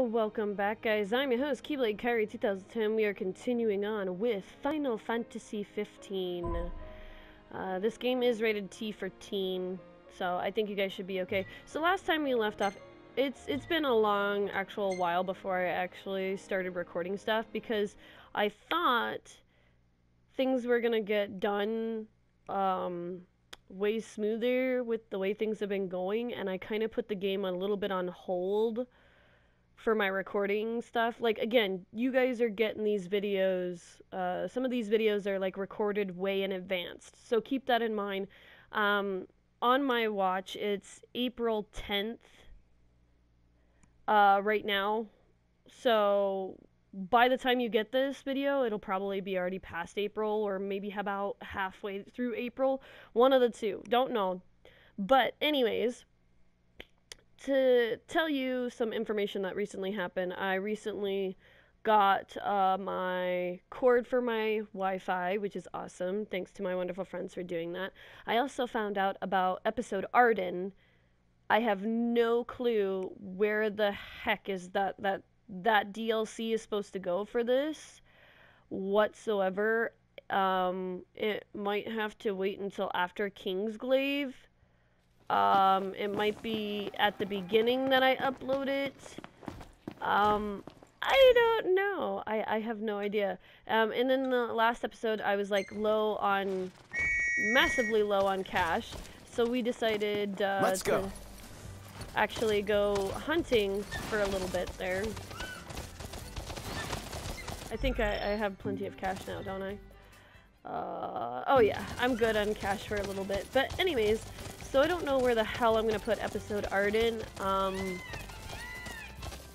Welcome back, guys. I'm your host, Keyblade Kairi 2010. We are continuing on with Final Fantasy 15. Uh, this game is rated T for teen, so I think you guys should be okay. So last time we left off, it's it's been a long actual while before I actually started recording stuff because I thought things were gonna get done um, way smoother with the way things have been going, and I kind of put the game a little bit on hold for my recording stuff. Like again, you guys are getting these videos. Uh, some of these videos are like recorded way in advance, so keep that in mind. Um, on my watch, it's April tenth. Uh, right now, so by the time you get this video, it'll probably be already past April or maybe about halfway through April. One of the two. Don't know. But, anyways, to tell you some information that recently happened, I recently got uh, my cord for my Wi Fi, which is awesome. Thanks to my wonderful friends for doing that. I also found out about episode Ardyn. I have no clue where the heck is that that that DLC is supposed to go for this whatsoever. Um, it might have to wait until after Kingsglaive um, it might be at the beginning that I upload it. Um, I don't know. I, I have no idea. Um, and then the last episode, I was like low on, massively low on cash. So we decided uh, Let's to go. actually go hunting for a little bit there. I think I, I have plenty of cash now, don't I? Uh, oh yeah, I'm good on cash for a little bit. But anyways, so I don't know where the hell I'm gonna put episode Ardyn. Um,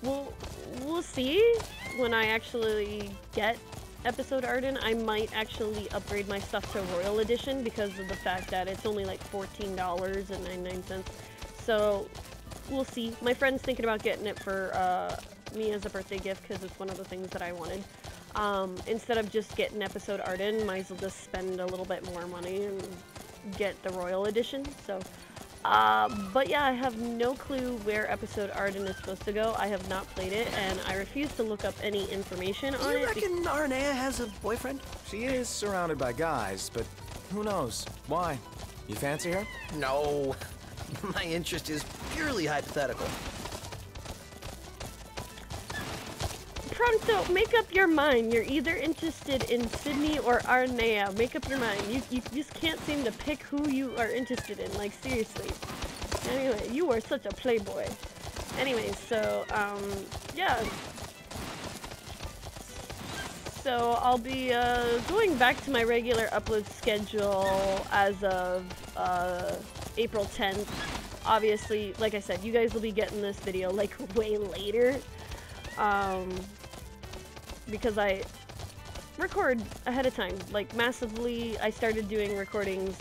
we'll we'll see when I actually get episode Ardyn. I might actually upgrade my stuff to Royal Edition because of the fact that it's only like fourteen dollars and ninety nine cents. So we'll see. My friend's thinking about getting it for uh, me as a birthday gift because it's one of the things that I wanted. Um, instead of just getting episode Arden, might as well just spend a little bit more money and get the Royal Edition. So, uh, but yeah, I have no clue where episode Ardyn is supposed to go. I have not played it, and I refuse to look up any information on You it. be- reckon Aranea has a boyfriend? She is surrounded by guys, but who knows? Why? You fancy her? No. My interest is purely hypothetical. Prompto, make up your mind. You're either interested in Sydney or Aranea. Make up your mind. You, you just can't seem to pick who you are interested in. Like, seriously. Anyway, you are such a playboy. Anyway, so, um, yeah. So I'll be uh, going back to my regular upload schedule as of uh, April 10th. Obviously, like I said, you guys will be getting this video like way later. Um, because I record ahead of time. Like massively, I started doing recordings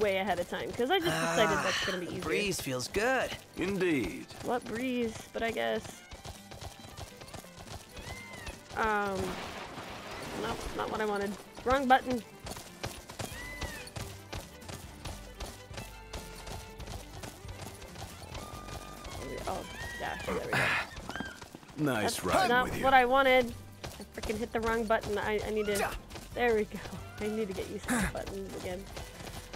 way ahead of time because I just decided that's gonna be The easier. breeze feels good. Indeed. What breeze? But I guess. Um. Nope, not what I wanted. Wrong button. Oh, yeah, there we go. Nice That's riding not with you. what I wanted. I freaking hit the wrong button. I, I need to. There we go. I need to get used to the buttons again.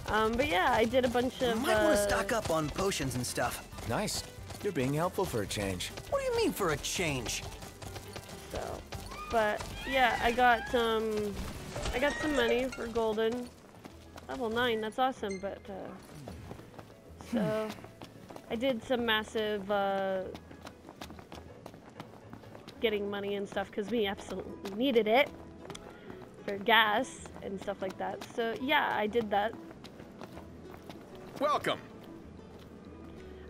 Um, but yeah, I did a bunch of. Might want uh, to stock up on potions and stuff. Nice. You're being helpful for a change. What do you mean for a change? So, but yeah, I got um, I got some money for golden. Level nine. That's awesome. But uh, so, I did some massive uh, getting money and stuff because we absolutely needed it for gas and stuff like that. So yeah, I did that. Welcome.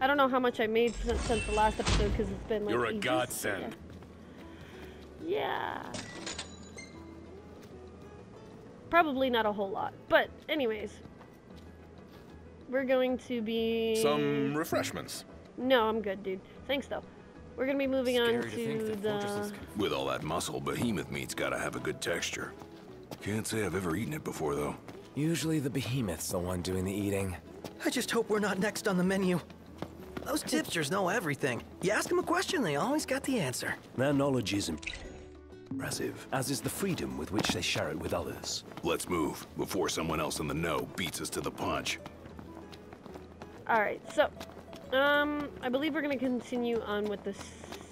I don't know how much I made since, since the last episode because it's been like You're a ages. godsend. Yeah. yeah. Probably not a whole lot, but anyways, we're going to be Some refreshments. No, I'm good, dude. Thanks though. We're gonna be moving on to to the. With all that muscle, behemoth meat's gotta have a good texture. Can't say I've ever eaten it before, though. Usually the behemoth's the one doing the eating. I just hope we're not next on the menu. Those tipsters know everything. You ask them a question, they always got the answer. Their knowledge is impressive, as is the freedom with which they share it with others. Let's move before someone else in the know beats us to the punch. Alright, so, um, I believe we're gonna continue on with the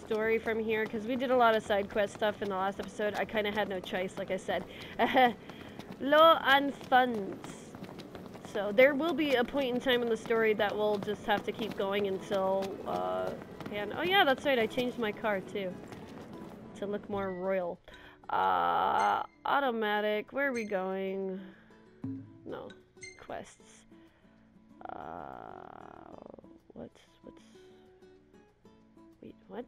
story from here, because we did a lot of side quest stuff in the last episode. I kind of had no choice, like I said. Low on funds. So there will be a point in time in the story that we'll just have to keep going until, uh, and, oh yeah, that's right, I changed my car too. To look more royal. Uh, automatic, where are we going? No, quests. Uh, what's, what's, wait, what?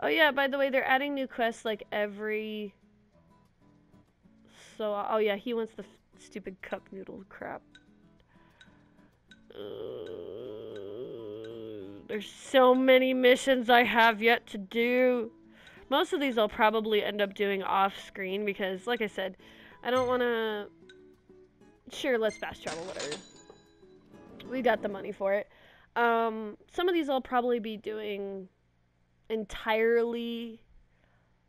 Oh yeah, by the way, they're adding new quests like every, so, oh yeah, he wants the stupid cup noodle crap. Uh, there's so many missions I have yet to do. Most of these I'll probably end up doing off screen because, like I said, I don't want to sure, let's fast travel, whatever. We got the money for it. Um, some of these I'll probably be doing entirely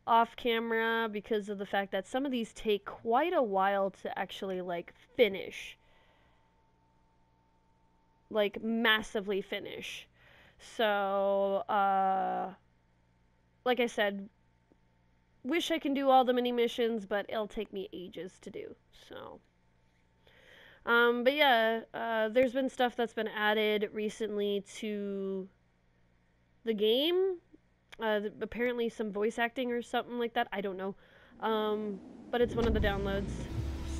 off camera because of the fact that some of these take quite a while to actually like finish. Like massively finish. So, uh, like I said, wish I can do all the mini missions, but it'll take me ages to do. So, um, but yeah, uh, there's been stuff that's been added recently to the game. Uh, th- apparently, some voice acting or something like that. I don't know. Um, but it's one of the downloads.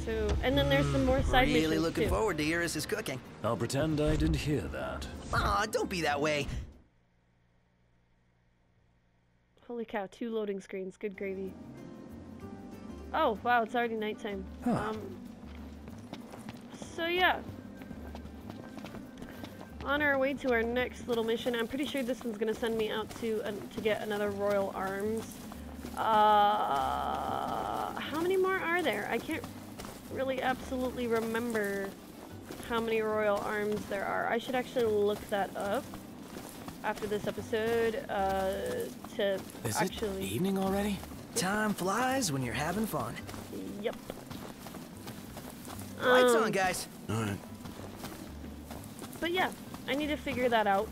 So, and then there's some more side really missions looking too. forward to Iris' cooking. I'll pretend I didn't hear that. Aw, don't be that way. Holy cow! Two loading screens. Good gravy. Oh wow! It's already nighttime. Um. So yeah. On our way to our next little mission, I'm pretty sure this one's gonna send me out to uh, to get another Royal Arms. Uh, how many more are there? I can't really absolutely remember how many Royal Arms there are. I should actually look that up after this episode uh, to Is actually. it evening already? Time flies when you're having fun. Yep. Lights Um, on, guys. All right. But yeah, I need to figure that out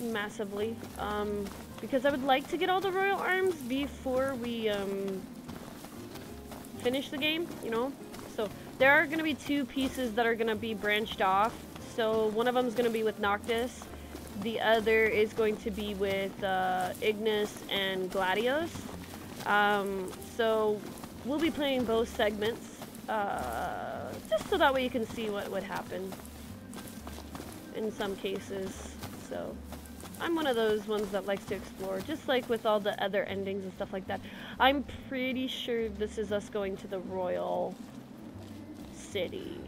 massively. Um, because I would like to get all the royal arms before we um, finish the game, you know? So there are going to be two pieces that are going to be branched off. So one of them is going to be with Noctis. The other is going to be with uh, Ignis and Gladios. Um, so we'll be playing both segments. Uh, just so that way you can see what would happen in some cases. So I'm one of those ones that likes to explore, just like with all the other endings and stuff like that. I'm pretty sure this is us going to the royal city.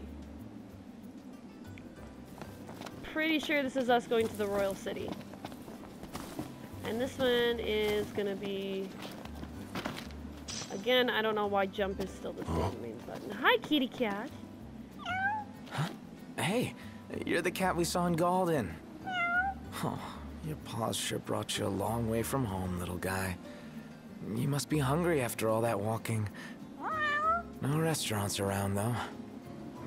Pretty sure this is us going to the royal city. And this one is gonna be again, I don't know why jump is still the same oh. main button. Hi kitty cat. Hey, you're the cat we saw in Galdin. Oh, your paws sure brought you a long way from home, little guy. You must be hungry after all that walking. No restaurants around, though.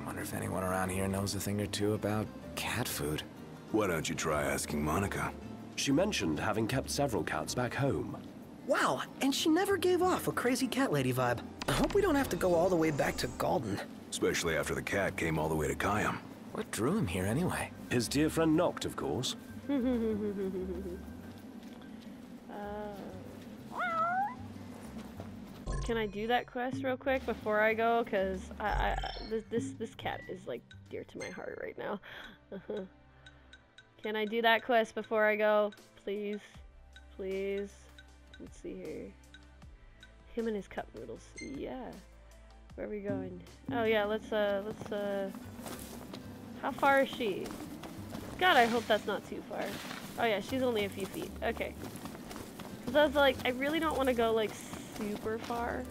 Wonder if anyone around here knows a thing or two about cat food. Why don't you try asking Monica? She mentioned having kept several cats back home. Wow, and she never gave off a crazy cat lady vibe. I hope we don't have to go all the way back to Galdin. Especially after the cat came all the way to Caem. What drew him here anyway? His dear friend Noct, of course. Uh, can I do that quest real quick before I go? Cause I, I this this this cat is like dear to my heart right now. Can I do that quest before I go, please, please? Let's see here. Him and his cup noodles. Yeah. Where are we going? Oh yeah, let's uh let's uh. How far is she? God, I hope that's not too far. Oh yeah, she's only a few feet. Okay. Cause I was like, I really don't want to go like super far.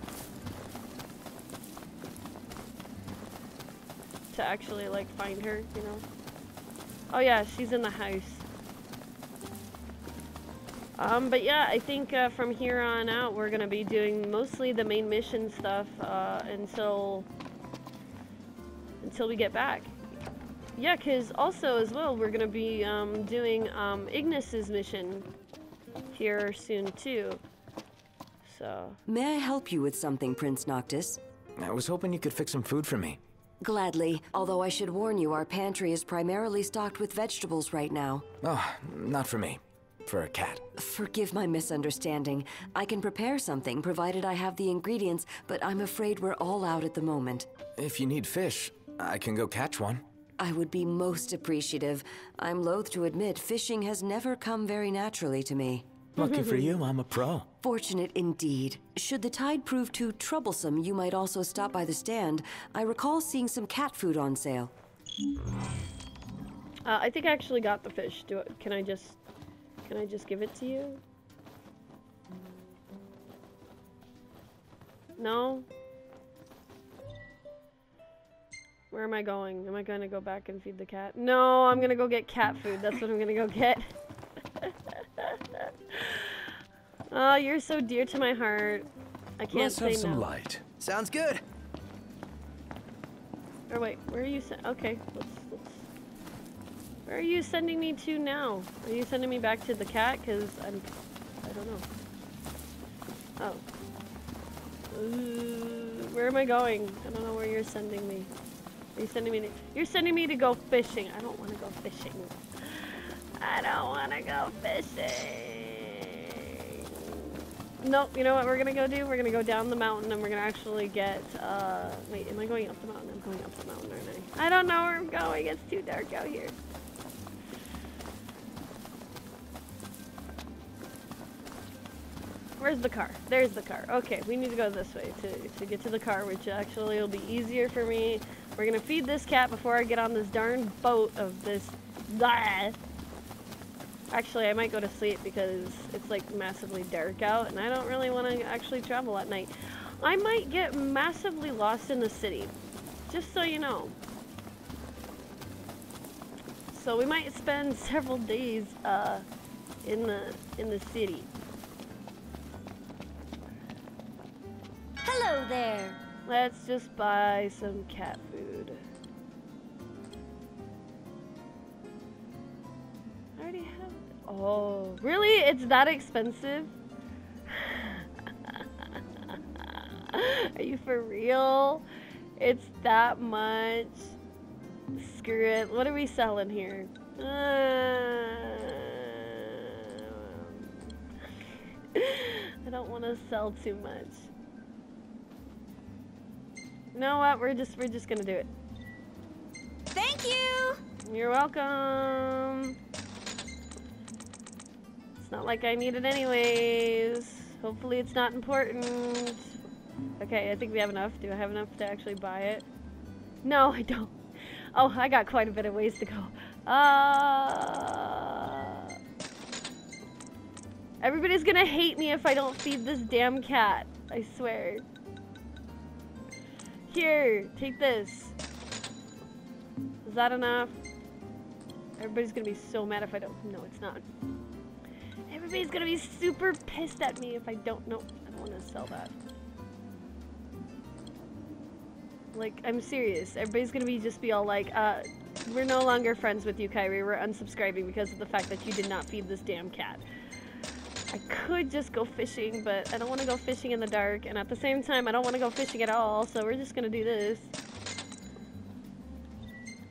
To actually like find her, you know? Oh yeah, she's in the house. Um, but yeah, I think uh, from here on out we're gonna be doing mostly the main mission stuff uh, until until we get back. Yeah, cause also as well we're gonna be um, doing um, Ignis's mission here soon too. So May I help you with something, Prince Noctis? I was hoping you could fix some food for me. Gladly, although I should warn you, our pantry is primarily stocked with vegetables right now. Oh, not for me. For a cat. Forgive my misunderstanding. I can prepare something provided I have the ingredients, but I'm afraid we're all out at the moment. If you need fish, I can go catch one. I would be most appreciative. I'm loath to admit fishing has never come very naturally to me. Lucky for you, I'm a pro. Fortunate indeed. Should the tide prove too troublesome, you might also stop by the stand. I recall seeing some cat food on sale. uh, I think I actually got the fish. Do it. Can I just can I just give it to you? No? Where am I going? Am I gonna go back and feed the cat? No, I'm gonna go get cat food. That's what I'm gonna go get. oh, you're so dear to my heart. I can't Let's say have some no. light. Sounds good. Or wait, where are you Okay, let's, let's... Where are you sending me to now? Are you sending me back to the cat? Because I'm... I don't know. Oh. Where am I going? I don't know where you're sending me. Are you sending me to... You're sending me to go fishing. I don't want to go fishing. I don't want to go fishing. Nope, you know what we're gonna go do? We're gonna go down the mountain and we're gonna actually get, uh, wait, am I going up the mountain? I'm going up the mountain, aren't I? I don't know where I'm going. It's too dark out here. Where's the car? There's the car. Okay, we need to go this way to, to get to the car, which actually will be easier for me. We're gonna feed this cat before I get on this darn boat of this... Blah. Actually, I might go to sleep because it's like massively dark out and I don't really want to actually travel at night. I might get massively lost in the city, just so you know. So we might spend several days uh, in the in the city. Hello there. Let's just buy some cat food. I already have it. Oh, really? It's that expensive? Are you for real? It's that much? Screw it. What are we selling here? Uh, I don't want to sell too much. You know what? We're just we're just gonna do it. Thank you. You're welcome. It's not like I need it anyways. Hopefully it's not important. Okay, I think we have enough. Do I have enough to actually buy it? No, I don't. Oh, I got quite a bit of ways to go. Uh... Everybody's gonna hate me if I don't feed this damn cat. I swear. Here, take this. Is that enough? Everybody's gonna be so mad if I don't. No, it's not. Everybody's gonna be super pissed at me if I don't. No, I don't want to sell that. Like, I'm serious. Everybody's gonna be just be all like, uh, we're no longer friends with you, Kairi. We're unsubscribing because of the fact that you did not feed this damn cat. I could just go fishing, but I don't want to go fishing in the dark, and at the same time, I don't want to go fishing at all, so we're just gonna do this.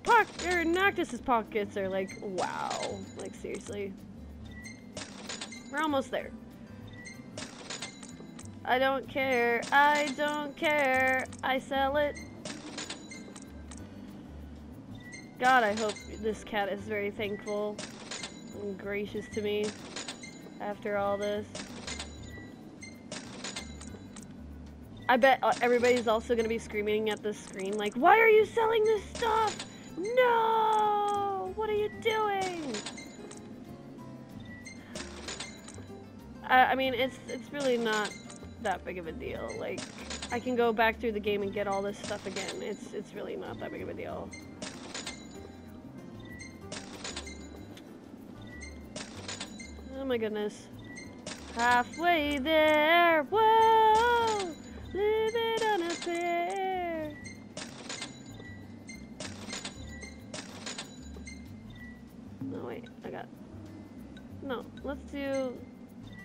Pock or Noctis's pockets are like, wow. Like, seriously. We're almost there. I don't care. I don't care. I sell it. God, I hope this cat is very thankful and gracious to me after all this. I bet uh, everybody's also going to be screaming at the screen like, why are you selling this stuff? No! What are you doing? I, I mean, it's it's really not that big of a deal. Like, I can go back through the game and get all this stuff again. It's it's really not that big of a deal. Oh my goodness. Halfway there. Whoa! Living on a prayer. No, wait. I got. No, let's do.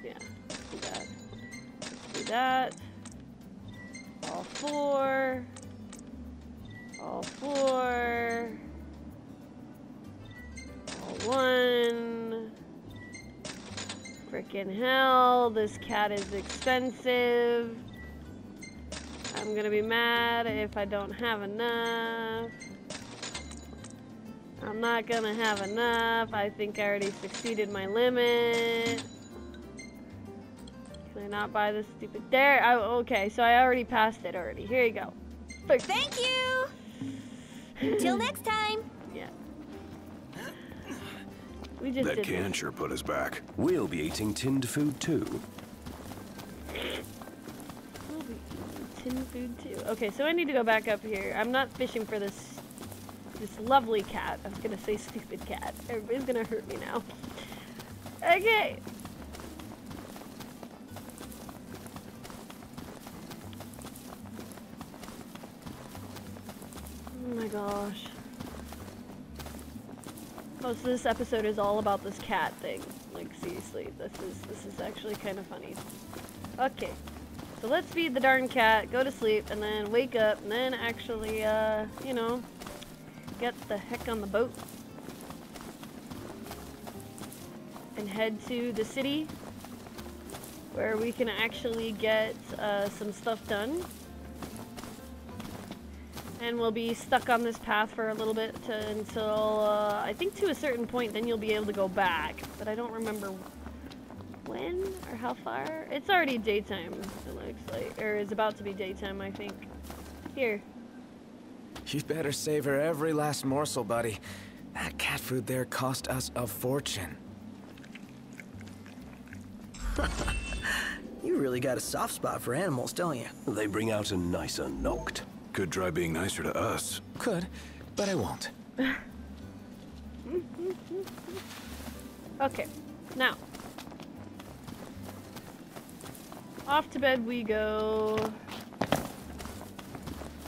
Yeah, let's do that. Let's do that. All four. All four. All one. Frickin' hell, this cat is expensive. I'm gonna be mad if I don't have enough. I'm not gonna have enough. I think I already succeeded my limit. Can I not buy this stupid? There. Oh, okay. So I already passed it already. Here you go. Thank you! Till next time! Yeah. We just That can sure put us back. We'll be eating tinned food too. We'll be eating tin food too. Okay, so I need to go back up here. I'm not fishing for this this lovely cat. I was gonna say stupid cat. Everybody's gonna hurt me now. Okay. Oh my gosh. Most of this episode is all about this cat thing. Like seriously, this is this is actually kind of funny. Okay. So let's feed the darn cat, go to sleep, and then wake up, and then actually, uh, you know, get the heck on the boat. And head to the city, where we can actually get uh, some stuff done. And we'll be stuck on this path for a little bit to, until, uh, I think to a certain point, then you'll be able to go back. But I don't remember when or how far. It's already daytime, it looks like. Or is about to be daytime, I think. Here. You'd better savor every last morsel, buddy. That cat food there cost us a fortune. You really got a soft spot for animals, don't you? They bring out a nicer noct. Could try being nicer to us. Could, but I won't. Okay. Now. Off to bed we go.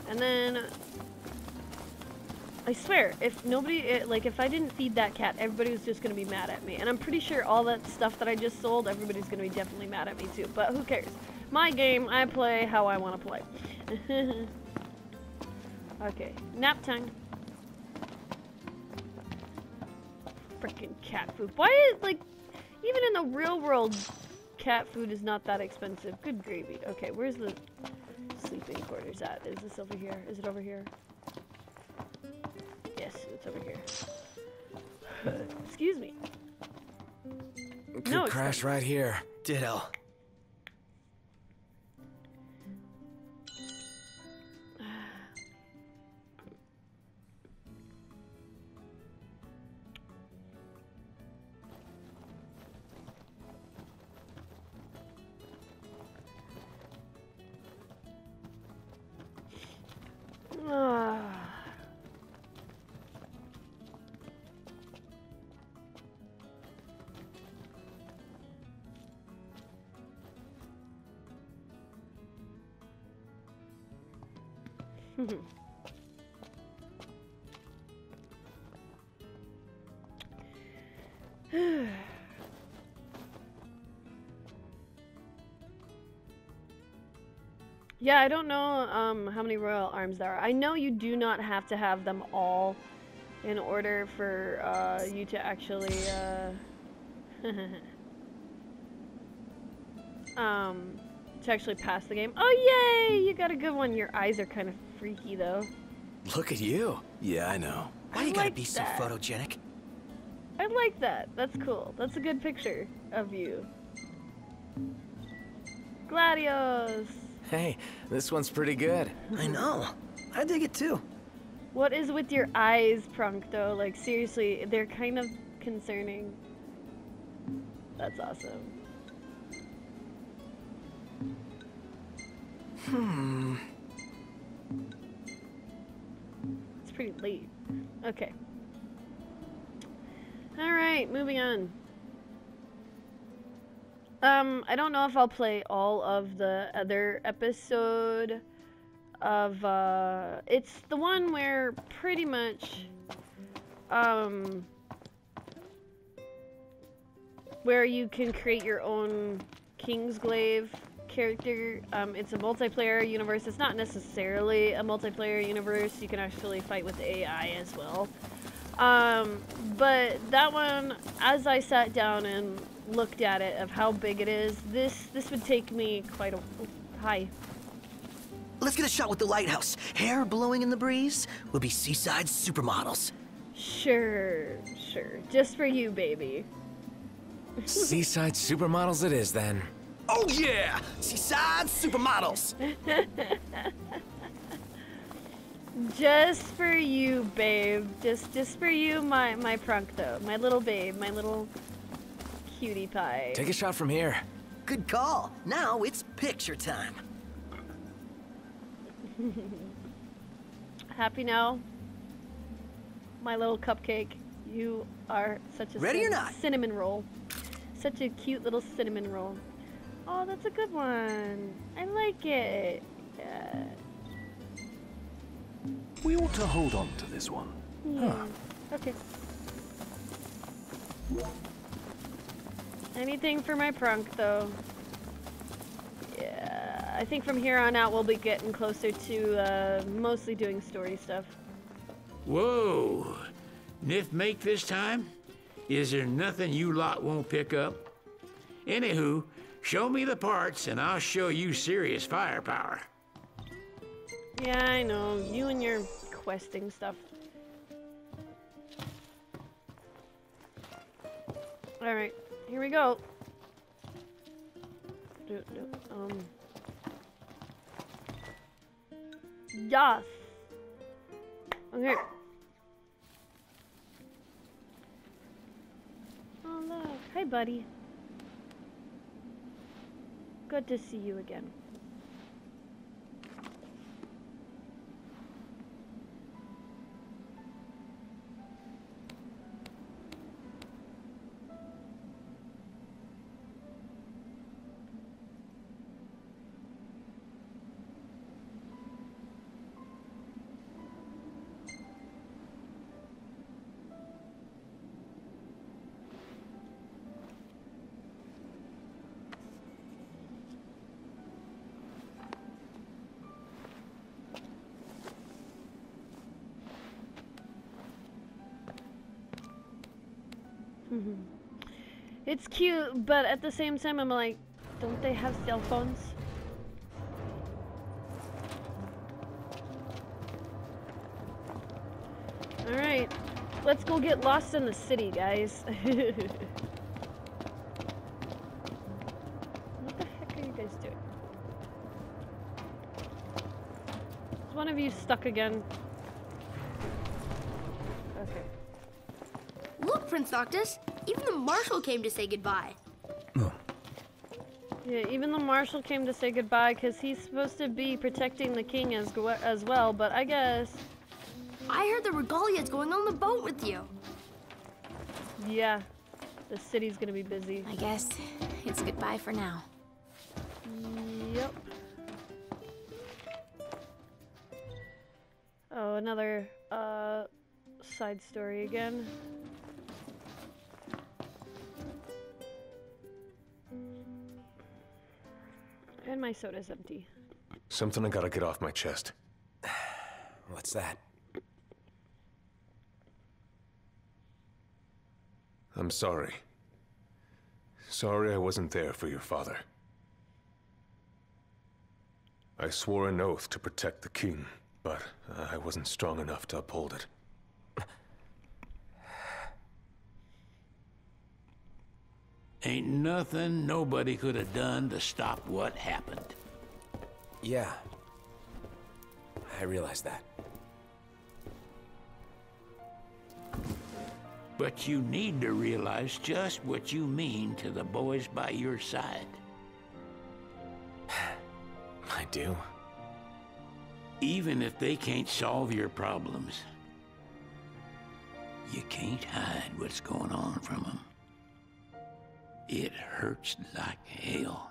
And then I swear, if nobody, it, like, if I didn't feed that cat, everybody was just gonna be mad at me. And I'm pretty sure all that stuff that I just sold, everybody's gonna be definitely mad at me too. But who cares? My game, I play how I want to play. okay, nap time. Freaking cat food. Why is, like, even in the real world, cat food is not that expensive. Good gravy. Okay, where's the sleeping quarters at? Is this over here? Is it over here? Yes, it's over here. Excuse me. Could No, crash right here. Ditto. Ah. Yeah, I don't know um, how many royal arms there are. I know you do not have to have them all in order for uh, you to actually uh, um, to actually pass the game. Oh yay! You got a good one. Your eyes are kind of freaky though. Look at you. Yeah, I know. Why I you gotta like be so that. photogenic? I like that. That's cool. That's a good picture of you. Gladios. Hey, this one's pretty good. I know. I dig it too. What is with your eyes, Prunk, though? Like, seriously, they're kind of concerning. That's awesome. Hmm. It's pretty late. Okay. Alright, moving on. Um, I don't know if I'll play all of the other episode of uh it's the one where pretty much um where you can create your own Kingsglaive character. Um, it's a multiplayer universe. It's not necessarily a multiplayer universe. You can actually fight with AI as well. Um, but that one, as I sat down and looked at it of how big it is, this this would take me quite a. oh, Hi. Let's get a shot with the lighthouse. Hair blowing in the breeze. We'll be seaside supermodels. Sure, sure. Just for you, baby. Seaside supermodels it is then. Oh yeah! Seaside supermodels! Just for you, babe. Just just for you, my my though My little babe. My little cutie pie. Take a shot from here. Good call. Now it's picture time. Happy now? My little cupcake. You are such a Ready or not? cinnamon roll. Such a cute little cinnamon roll. Oh, that's a good one. I like it. Yeah. We ought to hold on to this one. Yeah. Okay. Anything for my prunk, though. Yeah, I think from here on out we'll be getting closer to uh, mostly doing story stuff. Whoa! Nif make this time? Is there nothing you lot won't pick up? Anywho, show me the parts and I'll show you serious firepower. Yeah, I know. You and your questing stuff. Alright, here we go. Um. Yes. Okay. Oh look. Hi, buddy. Good to see you again. Mm-hmm. It's cute, but at the same time, I'm like, don't they have cell phones? Alright, let's go get lost in the city, guys. what the heck are you guys doing? Is one of you stuck again? Okay. Look, Prince Noctis, even the marshal came to say goodbye. Yeah, even the marshal came to say goodbye because he's supposed to be protecting the king as as well. But I guess, I heard the Regalia's going on the boat with you. yeah, the city's gonna be busy. I guess it's goodbye for now. Yep. Oh, another uh side story again. And my soda's empty. Something I gotta get off my chest. What's that? I'm sorry. Sorry I wasn't there for your father. I swore an oath to protect the king, but uh, I wasn't strong enough to uphold it. Ain't nothing nobody could have done to stop what happened. Yeah. I realize that. But you need to realize just what you mean to the boys by your side. I do. Even if they can't solve your problems, you can't hide what's going on from them. It hurts like hell.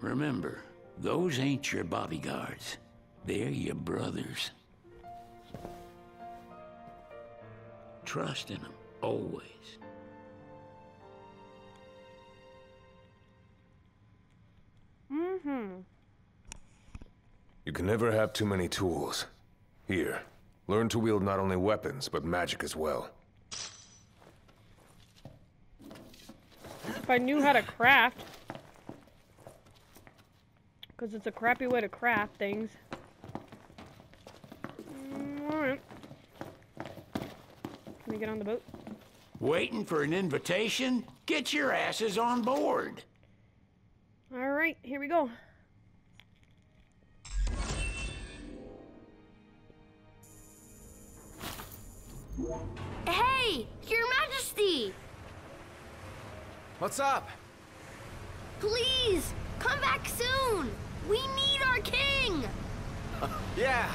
Remember, those ain't your bodyguards. They're your brothers. Trust in them, always. Mm-hmm. You can never have too many tools. Here, learn to wield not only weapons, but magic as well. If I knew how to craft. Because it's a crappy way to craft things. Mm, Alright. Can we get on the boat? Waiting for an invitation? Get your asses on board. Alright, here we go. Hey, Your Majesty! What's up? Please, come back soon! We need our king! Yeah.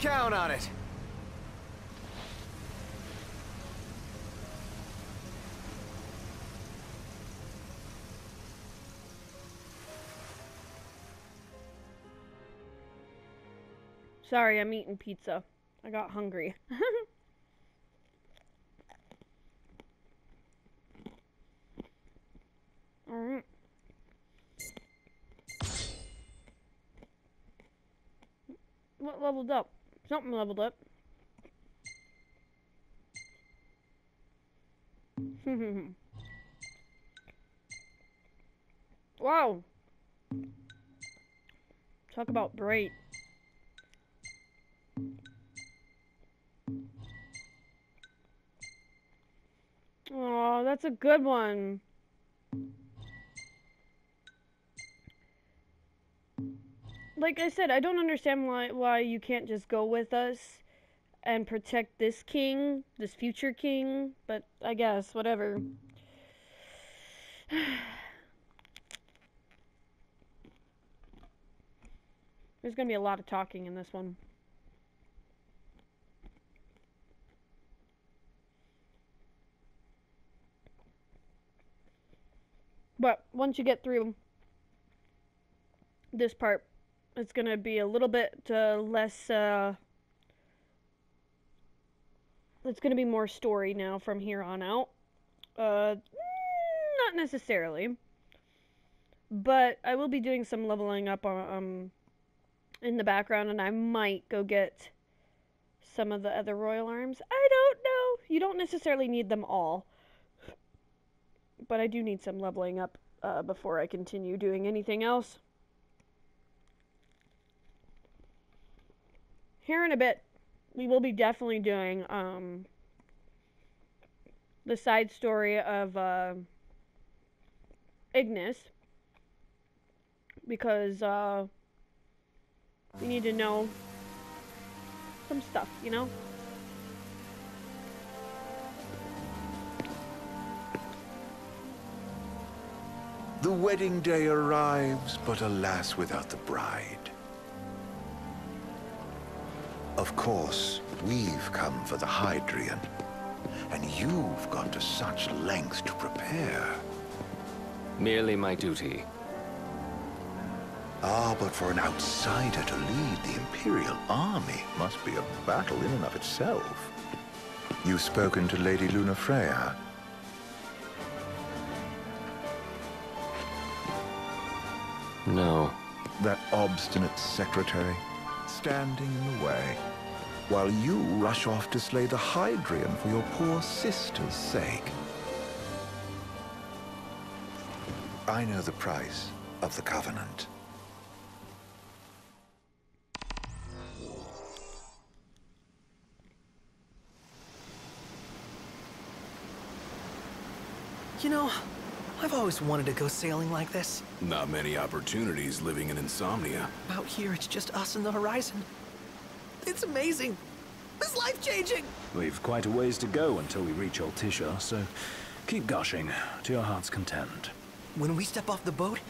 Count on it. Sorry, I'm eating pizza. I got hungry. Alright. What leveled up? Something leveled up. wow. Talk about bright. Oh, that's a good one. Like I said, I don't understand why why you can't just go with us and protect this king, this future king, but I guess whatever. There's going to be a lot of talking in this one. But once you get through this part, it's going to be a little bit uh, less. Uh, it's going to be more story now from here on out. Uh, not necessarily. But I will be doing some leveling up on, um, in the background, and I might go get some of the other royal arms. I don't know. You don't necessarily need them all but I do need some leveling up uh, before I continue doing anything else. Here in a bit, we will be definitely doing um, the side story of uh, Ignis because uh, we need to know some stuff, you know? The wedding day arrives, but alas, without the bride. Of course, we've come for the Hydraean. And you've gone to such lengths to prepare. Merely my duty. Ah, but for an outsider to lead the Imperial army must be a battle in and of itself. You've spoken to Lady Lunafreya. No. That obstinate secretary, standing in the way, while you rush off to slay the Hydraean for your poor sister's sake. I know the price of the Covenant. You know, I've always wanted to go sailing like this. Not many opportunities living in Insomnia. Out here, it's just us and the horizon. It's amazing. It's life-changing. We've quite a ways to go until we reach Altissia, so keep gushing to your heart's content. When we step off the boat,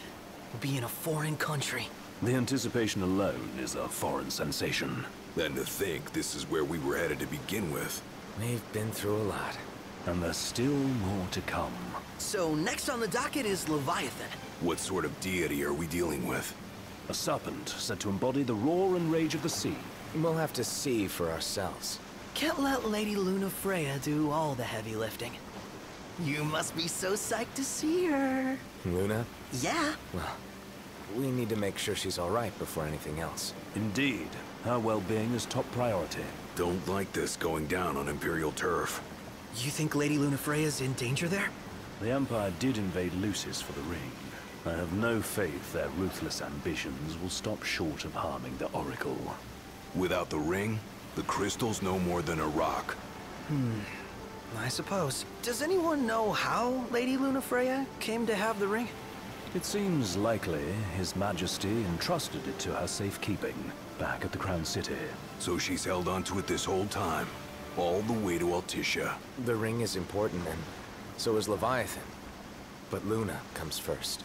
we'll be in a foreign country. The anticipation alone is a foreign sensation. Then to think this is where we were headed to begin with. We've been through a lot. And there's still more to come. So next on the docket is Leviathan. What sort of deity are we dealing with? A serpent said to embody the roar and rage of the sea. We'll have to see for ourselves. Can't let Lady Lunafreya do all the heavy lifting. You must be so psyched to see her. Luna? Yeah. Well, we need to make sure she's all right before anything else. Indeed. Her well-being is top priority. Don't like this going down on Imperial turf. You think Lady Lunafreya's in danger there? The Empire did invade Lucis for the ring. I have no faith their ruthless ambitions will stop short of harming the Oracle. Without the ring, the crystal's no more than a rock. Hmm. I suppose. Does anyone know how Lady Lunafreya came to have the ring? It seems likely His Majesty entrusted it to her safekeeping back at the Crown City. So she's held onto it this whole time, all the way to Altissia. The ring is important, and so is Leviathan. But Luna comes first.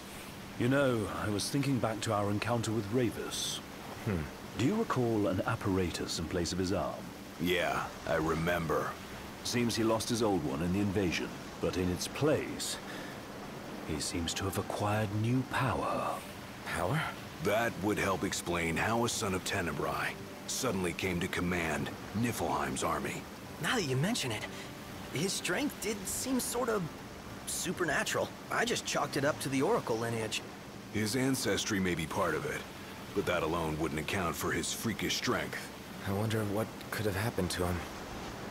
You know, I was thinking back to our encounter with Ravus. Hmm. Do you recall an apparatus in place of his arm? Yeah, I remember. Seems he lost his old one in the invasion, but in its place, he seems to have acquired new power. Power? That would help explain how a son of Tenebrae suddenly came to command Niflheim's army. Now that you mention it, his strength did seem sort of supernatural. I just chalked it up to the Oracle lineage. His ancestry may be part of it, but that alone wouldn't account for his freakish strength. I wonder what could have happened to him.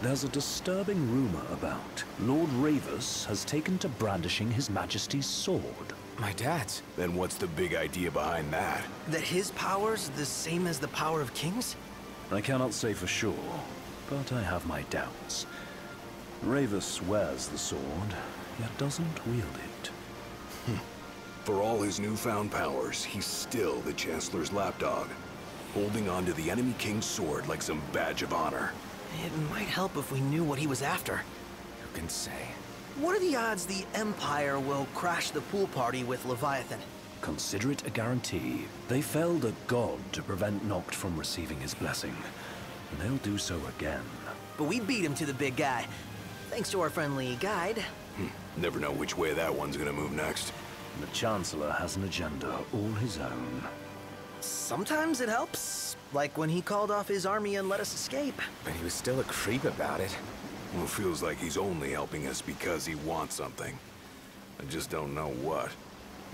There's a disturbing rumor about Lord Ravus has taken to brandishing His Majesty's sword. My dad's? Then what's the big idea behind that? That his power's the same as the power of kings? I cannot say for sure, but I have my doubts. Ravus wears the sword, yet doesn't wield it. Hmm. For all his newfound powers, he's still the Chancellor's lapdog, holding on to the enemy king's sword like some badge of honor. It might help if we knew what he was after. Who can say? What are the odds the Empire will crash the pool party with Leviathan? Consider it a guarantee. They felled a god to prevent Noct from receiving his blessing. And they'll do so again. But we beat him to the big guy. Thanks to our friendly guide. Hmm. Never know which way that one's gonna move next. The Chancellor has an agenda all his own. Sometimes it helps. Like when he called off his army and let us escape. But he was still a creep about it. Well, feels like he's only helping us because he wants something. I just don't know what.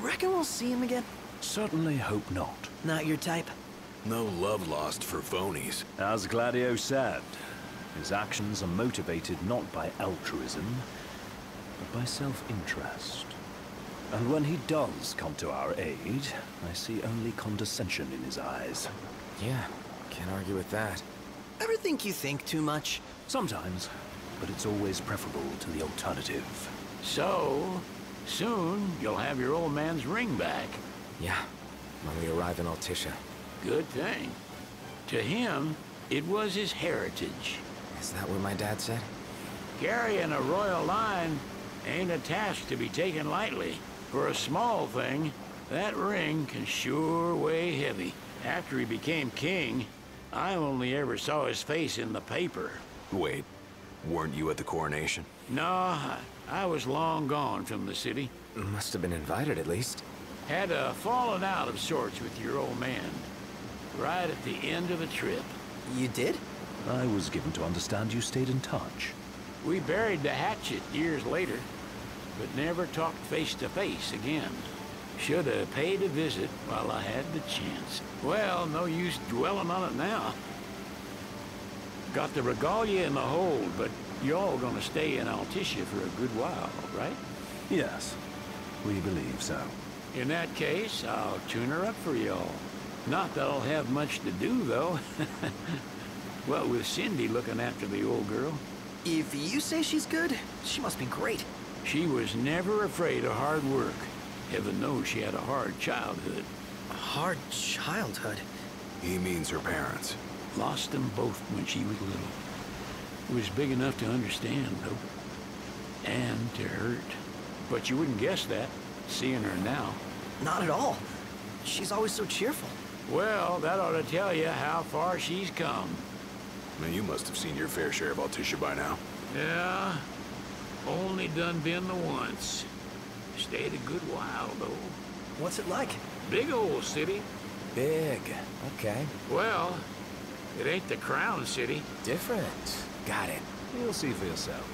Reckon we'll see him again? Certainly hope not. Not your type? No love lost for phonies. As Gladio said, his actions are motivated not by altruism, but by self-interest. And when he does come to our aid, I see only condescension in his eyes. Yeah, can't argue with that. Ever think you think too much? Sometimes, but it's always preferable to the alternative. So, soon you'll have your old man's ring back. Yeah, when we arrive in Altissia. Good thing. To him, it was his heritage. Is that what my dad said? Carrying a royal line ain't a task to be taken lightly. For a small thing, that ring can sure weigh heavy. After he became king, I only ever saw his face in the paper. Wait, weren't you at the coronation? No, I, I was long gone from the city. Must have been invited at least. Had a falling out of sorts with your old man. Right at the end of a trip. You did? I was given to understand you stayed in touch. We buried the hatchet years later, but never talked face to face again. Should have paid a visit while I had the chance. Well, no use dwelling on it now. Got the regalia in the hold, but y'all gonna stay in Altissia for a good while, right? Yes, we believe so. In that case, I'll tune her up for y'all. Not that I'll have much to do, though. well, with Cindy looking after the old girl. If you say she's good, she must be great. She was never afraid of hard work. Heaven knows she had a hard childhood. A hard childhood? He means her parents. Lost them both when she was little. Was big enough to understand, though. And to hurt. But you wouldn't guess that, seeing her now. Not at all. She's always so cheerful. Well, that ought to tell you how far she's come. Man, you must have seen your fair share of Altissia by now. Yeah, only done been the once. Stayed a good while, though. What's it like? Big old city. Big. Okay. Well, it ain't the crown city. Different. Got it. You'll see for yourself.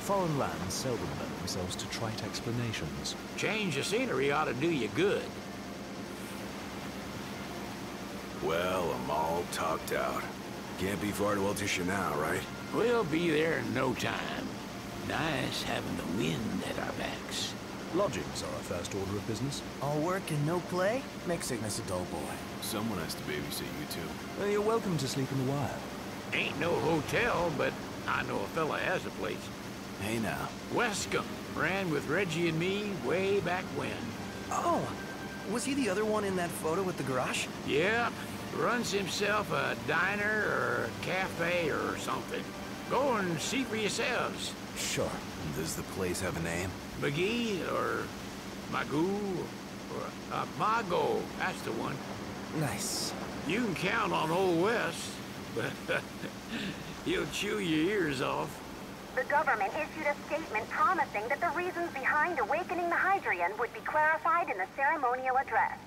Foreign lands seldom lend themselves to trite explanations. Change of scenery ought to do you good. Well, I'm all talked out. Can't be far to El now, right? We'll be there in no time. Nice having the wind at our backs. Lodgings are our first order of business. All work and no play? Makes Ignis a dull boy. Someone has to babysit you too. Well, you're welcome to sleep in the wild. Ain't no hotel, but I know a fella has a place. Hey now. Weskham ran with Reggie and me way back when. Oh, was he the other one in that photo with the garage? Yep, runs himself a diner or a cafe or something. Go and see for yourselves. Sure. Does the place have a name? McGee or Magoo or uh, Maagho, that's the one. Nice. You can count on Old West, but he'll chew your ears off. The government issued a statement promising that the reasons behind awakening the Hydraean would be clarified in the ceremonial address.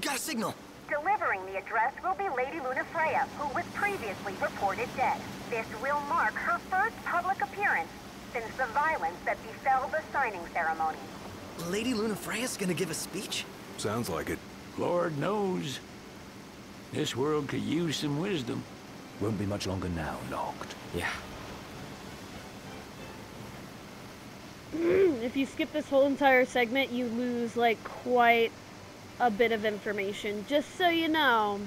Got a signal! Delivering the address will be Lady Lunafreya, who was previously reported dead. This will mark her first public appearance since the violence that befell the signing ceremony. Lady Lunafreya's gonna give a speech? Sounds like it. Lord knows. This world could use some wisdom. Won't be much longer now, Noct. Yeah. if you skip this whole entire segment, you lose like quite a bit of information. Just so you know.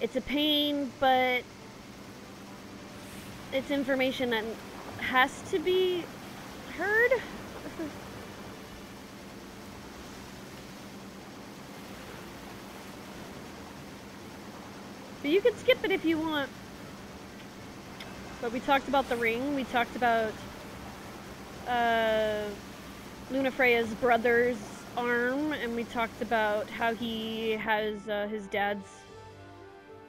It's a pain, but it's information that has to be heard. But you can skip it if you want. But we talked about the ring. We talked about uh, Lunafreya's brother's arm, and we talked about how he has uh, his dad's,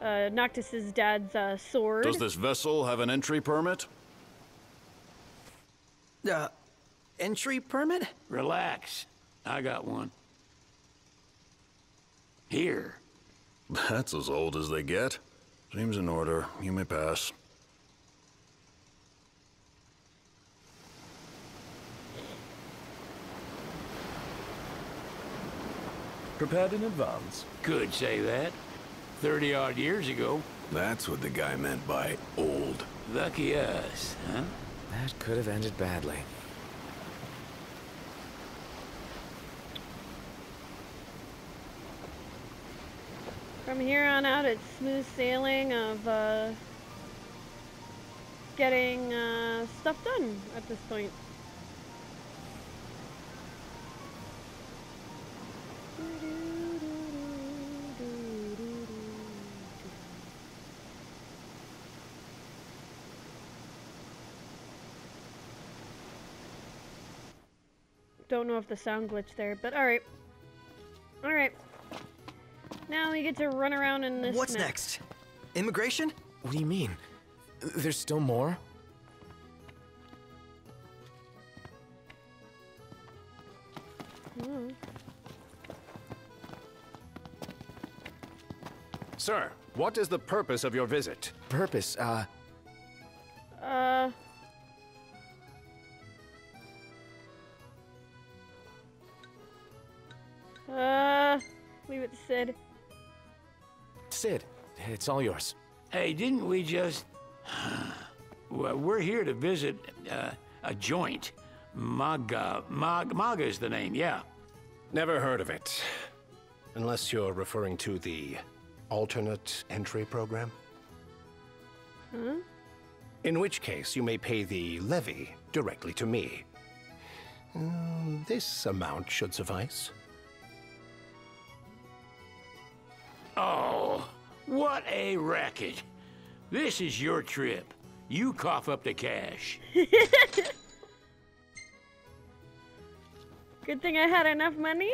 uh, Noctis's dad's uh, sword. Does this vessel have an entry permit? Uh, entry permit? Relax. I got one. Here. That's as old as they get. Seems in order. You may pass. Prepared in advance? Could say that. 30 odd years ago. That's what the guy meant by old. Lucky us, huh? That could have ended badly. From here on out, it's smooth sailing of uh, getting uh, stuff done at this point. Don't know if the sound glitched there, but alright. Alright. Now we get to run around in this What's map. next? Immigration? What do you mean? There's still more? Hmm. Sir, what is the purpose of your visit? Purpose, uh... Uh... Uh... Cid. Cid, it's all yours. Hey, didn't we just... well, we're here to visit uh, a joint. Maga. Mag, Maga is the name, yeah. Never heard of it. Unless you're referring to the alternate entry program. Huh? In which case, you may pay the levy directly to me. Mm, this amount should suffice. Oh, what a racket. This is your trip. You cough up the cash. Good thing I had enough money.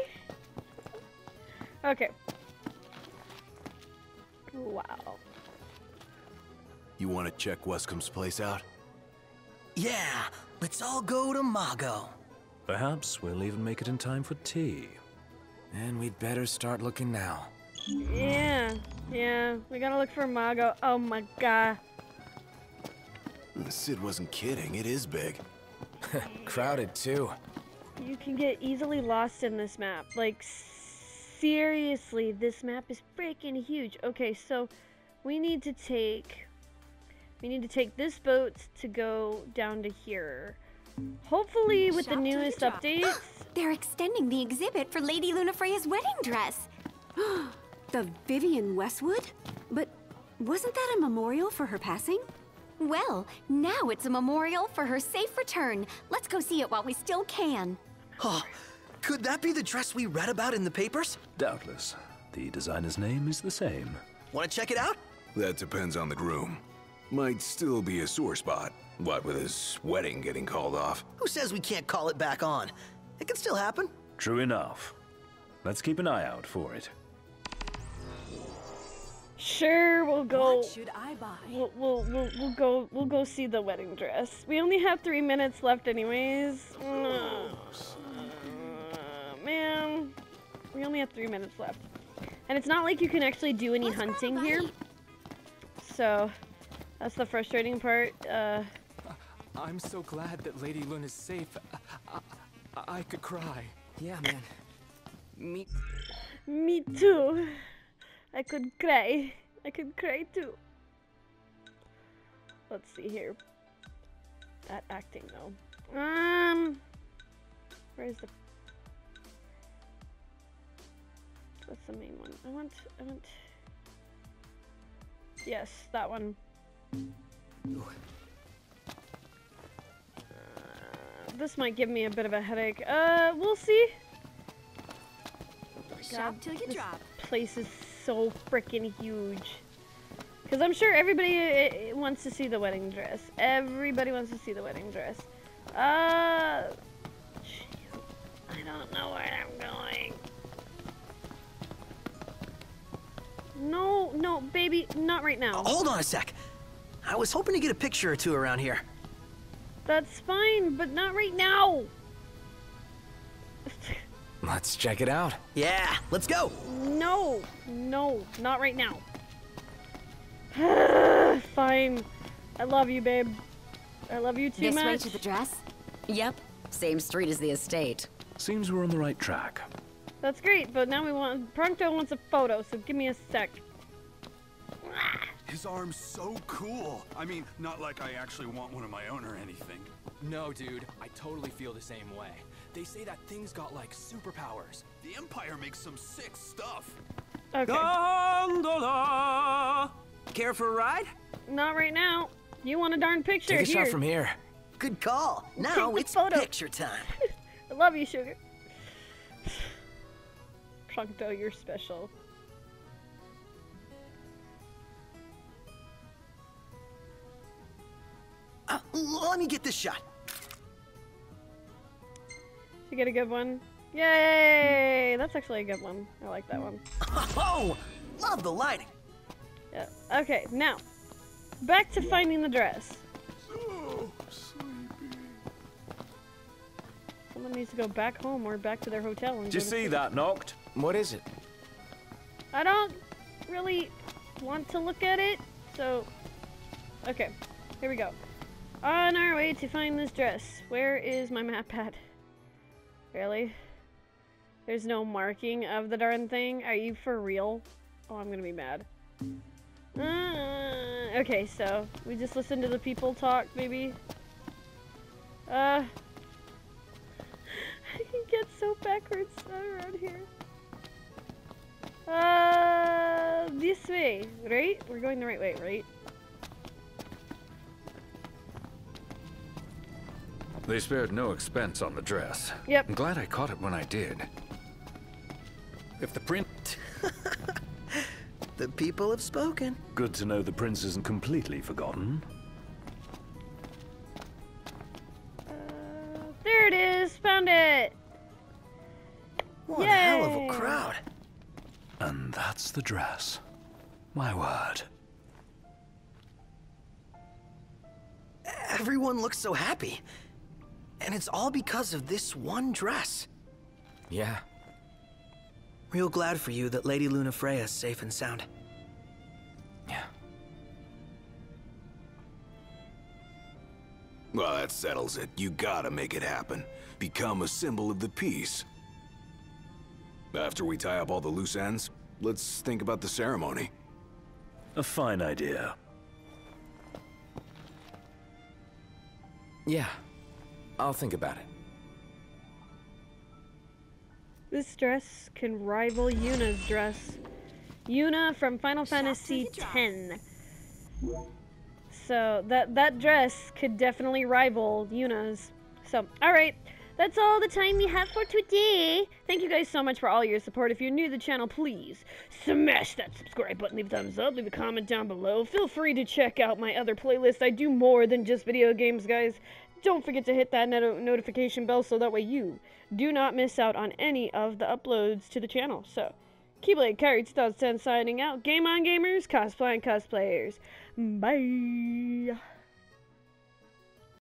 Okay. Wow. You want to check Weskham's place out? Yeah, let's all go to Maagho. Perhaps we'll even make it in time for tea. And we'd better start looking now. Yeah, yeah. We gotta look for Maagho. Oh my god. Cid wasn't kidding. It is big. Crowded too. You can get easily lost in this map. Like, seriously, this map is freaking huge. Okay, so we need to take. We need to take this boat to go down to here. Hopefully, with the Shop the newest drop. updates. They're extending the exhibit for Lady Lunafreya's wedding dress. The Vivian Westwood? But wasn't that a memorial for her passing? Well, now it's a memorial for her safe return. Let's go see it while we still can. Oh, could that be the dress we read about in the papers? Doubtless. The designer's name is the same. Want to check it out? That depends on the groom. Might still be a sore spot. What with his wedding getting called off? Who says we can't call it back on? It can still happen. True enough. Let's keep an eye out for it. Sure, we'll go. What should I buy? We'll, we'll, we'll, we'll go we'll go see the wedding dress. We only have three minutes left anyways. Uh, man. We only have three minutes left. And it's not like you can actually do any hunting here. So that's the frustrating part. Uh I'm so glad that Lady Luna's safe. I, I, I could cry. Yeah, man. Me. Me too. I could cry. I could cry too. Let's see here. That acting though. Um where's the What's the main one? I want I want Yes, that one. Uh, this might give me a bit of a headache. Uh, we'll see. Shop till you this drop. place is so freaking huge. Because I'm sure everybody uh, uh, wants to see the wedding dress. Everybody wants to see the wedding dress. Uh. I don't know where I'm going. No, no, baby, not right now. Hold on a sec. I was hoping to get a picture or two around here. That's fine, but not right now. Let's check it out. Yeah, let's go. No, no, not right now. Fine. I love you, babe. I love you too this much. way to the dress? Yep. Same street as the estate. Seems we're on the right track. That's great, but now we want Prompto wants a photo, so give me a sec. His arm's so cool. I mean, not like I actually want one of my own or anything. No, dude, I totally feel the same way. They say that thing's got like superpowers. The Empire makes some sick stuff. Okay. Gondola! Care for a ride? Not right now. You want a darn picture Take a here. shot from here. Good call. Now it's photo. picture time. I love you, sugar. Prompto, you're special. Uh, let me get this shot. Did you get a good one? Yay! That's actually a good one. I like that one. Oh, love the lighting. Yeah. Okay, now back to finding the dress. Someone needs to go back home or back to their hotel. And Did you see that, Noct? What is it? I don't really want to look at it, so okay. Here we go. On our way to find this dress. Where is my map at? Really? There's no marking of the darn thing? Are you for real? Oh, I'm gonna be mad. Uh, okay, so we just listen to the people talk, maybe. Uh, I can get so backwards around here. Uh, this way, right? We're going the right way, right? They spared no expense on the dress. Yep. I'm glad I caught it when I did. If the print. The people have spoken. Good to know the prince isn't completely forgotten. Uh, there it is! Found it! One hell of a crowd. And that's the dress. My word. Everyone looks so happy. And it's all because of this one dress. Yeah. Real glad for you that Lady Luna Lunafreya's safe and sound. Yeah. Well, that settles it. You gotta make it happen. Become a symbol of the peace. After we tie up all the loose ends, let's think about the ceremony. A fine idea. Yeah. I'll think about it. This dress can rival Yuna's dress. Yuna from Final Fantasy X. So that that dress could definitely rival Yuna's. So, all right. That's all the time we have for today. Thank you guys so much for all your support. If you're new to the channel, please smash that subscribe button, leave a thumbs up, leave a comment down below. Feel free to check out my other playlist. I do more than just video games, guys. Don't forget to hit that not notification bell so that way you do not miss out on any of the uploads to the channel. So, Keyblade Kairi 2010 signing out. Game on gamers, cosplay and cosplayers. Bye.